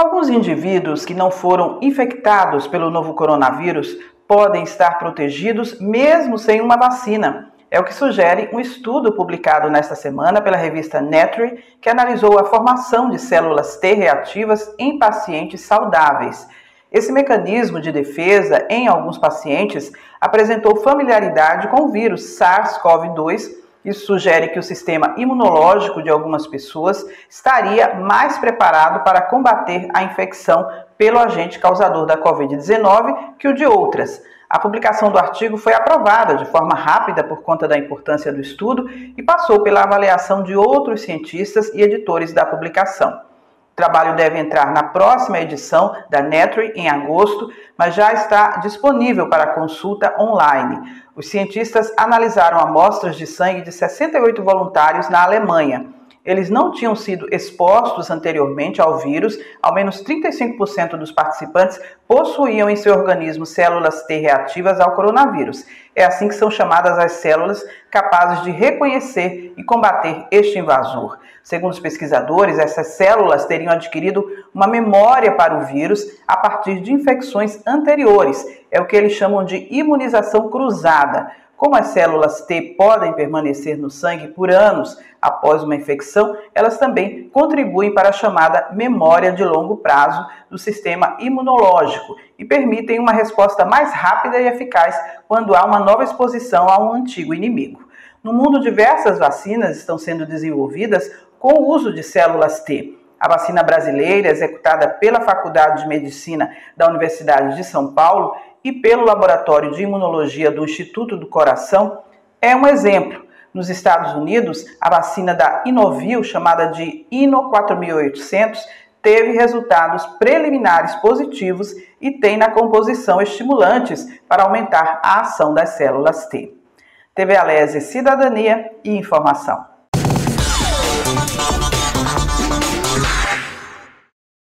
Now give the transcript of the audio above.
Alguns indivíduos que não foram infectados pelo novo coronavírus podem estar protegidos mesmo sem uma vacina. É o que sugere um estudo publicado nesta semana pela revista Nature, que analisou a formação de células T reativas em pacientes saudáveis. Esse mecanismo de defesa em alguns pacientes apresentou familiaridade com o vírus SARS-CoV-2 isso sugere que o sistema imunológico de algumas pessoas estaria mais preparado para combater a infecção pelo agente causador da Covid-19 que o de outras. A publicação do artigo foi aprovada de forma rápida por conta da importância do estudo e passou pela avaliação de outros cientistas e editores da publicação. O trabalho deve entrar na próxima edição da Nature em agosto, mas já está disponível para consulta online. Os cientistas analisaram amostras de sangue de 68 voluntários na Alemanha eles não tinham sido expostos anteriormente ao vírus, ao menos 35% dos participantes possuíam em seu organismo células T reativas ao coronavírus. É assim que são chamadas as células capazes de reconhecer e combater este invasor. Segundo os pesquisadores, essas células teriam adquirido uma memória para o vírus a partir de infecções anteriores. É o que eles chamam de imunização cruzada. Como as células T podem permanecer no sangue por anos após uma infecção, elas também contribuem para a chamada memória de longo prazo do sistema imunológico e permitem uma resposta mais rápida e eficaz quando há uma nova exposição a um antigo inimigo. No mundo, diversas vacinas estão sendo desenvolvidas com o uso de células T. A vacina brasileira, executada pela Faculdade de Medicina da Universidade de São Paulo, e pelo Laboratório de Imunologia do Instituto do Coração é um exemplo. Nos Estados Unidos, a vacina da Inovil, chamada de Ino 4800, teve resultados preliminares positivos e tem na composição estimulantes para aumentar a ação das células T. TV Alese Cidadania e Informação.